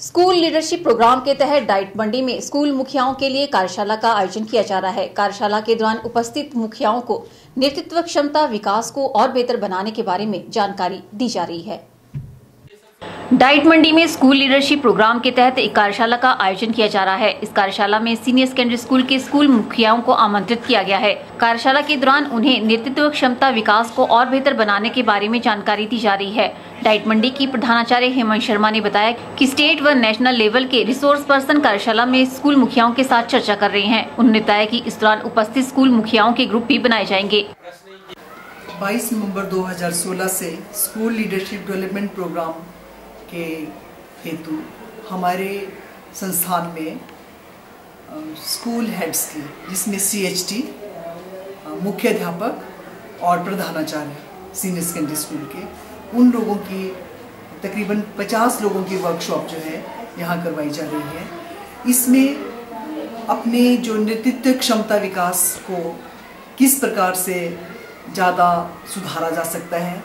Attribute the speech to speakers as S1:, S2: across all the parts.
S1: School leadership programme के तहत diet मंडी में स्कूल मुखियाओं के लिए कार्यशाला का आयोजन किया जा रहा है। कार्यशाला के दौरान उपस्थित मुखियाओं को नेतृत्व क्षमता, विकास को और बेहतर बनाने के बारे में जानकारी दी जा रही है। डाइट मंडी में स्कूल लीडरशिप प्रोग्राम के तहत एक कार्यशाला का आयोजन किया जा रहा है। इस कार्यशाला में सीनियर सेकेंडरी स्कूल के स्कूल मुखियाओं को आमंत्रित किया गया है। कार्यशाला के दौरान उन्हें नेतृत्व क्षमता विकास को और बेहतर बनाने के बारे में जानकारी दी जा रही है। डाइट मंडी की प्रधानाचार्य हेमंत शर्मा ने बताया कि स्टेट व नेशनल लेवल के रिसोर्स पर्सन कार्यशाला में स्कूल मुखियाओं के साथ चर्चा कर रहे हैं। उन्होंने बताया की इस दौरान उपस्थित स्कूल मुखियाओं के ग्रुप भी बनाए जाएँगे।
S2: 22 नवंबर 2016 से स्कूल लीडरशिप डेवलपमेंट प्रोग्राम के हेतु हमारे संस्थान में स्कूल हेड्स की, जिसमें सी एच सीएचटी मुख्य अध्यापक और प्रधानाचार्य, सीनियर सेकेंडरी स्कूल के, उन लोगों की तकरीबन 50 लोगों की वर्कशॉप जो है, यहाँ करवाई जा रही है। इसमें अपने जो नेतृत्व क्षमता विकास को किस प्रकार से ज़्यादा सुधारा जा सकता है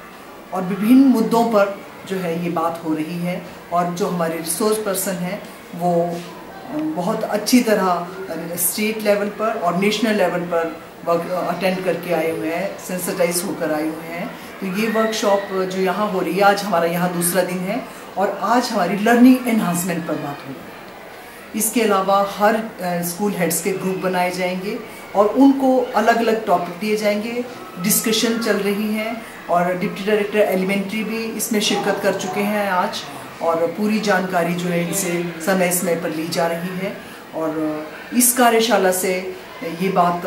S2: और विभिन्न मुद्दों पर जो है ये बात हो रही है और जो हमारे रिसोर्स पर्सन हैं, वो बहुत अच्छी तरह स्टेट लेवल पर और नेशनल लेवल पर वर्क अटेंड करके आए हुए हैं सेंसिटाइज होकर आए हुए हैं। तो ये वर्कशॉप जो यहाँ हो रही है, आज हमारा यहाँ दूसरा दिन है और आज हमारी लर्निंग एनहांसमेंट पर बात हो रही है। इसके अलावा हर स्कूल हेड्स के ग्रुप बनाए जाएँगे और उनको अलग अलग टॉपिक दिए जाएँगे। डिस्कशन चल रही है और डिप्टी डायरेक्टर एलिमेंट्री भी इसमें शिरकत कर चुके हैं आज और पूरी जानकारी जो है इनसे समय समय पर ली जा रही है और इस कार्यशाला से ये बात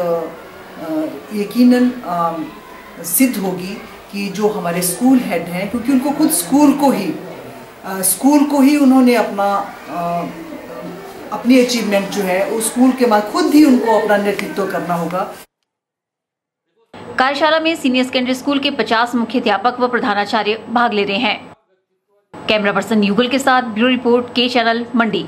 S2: यकीनन सिद्ध होगी कि जो हमारे स्कूल हेड हैं, क्योंकि उनको खुद स्कूल को ही स्कूल को ही उन्होंने अपना अपनी अचीवमेंट जो है उस स्कूल के बाद खुद ही उनको अपना नेतृत्व करना होगा।
S1: कार्यशाला में सीनियर सेकेंडरी स्कूल के 50 मुख्य अध्यापक व प्रधानाचार्य भाग ले रहे हैं। कैमरा पर्सन युगल के साथ ब्यूरो रिपोर्ट के चैनल मंडी।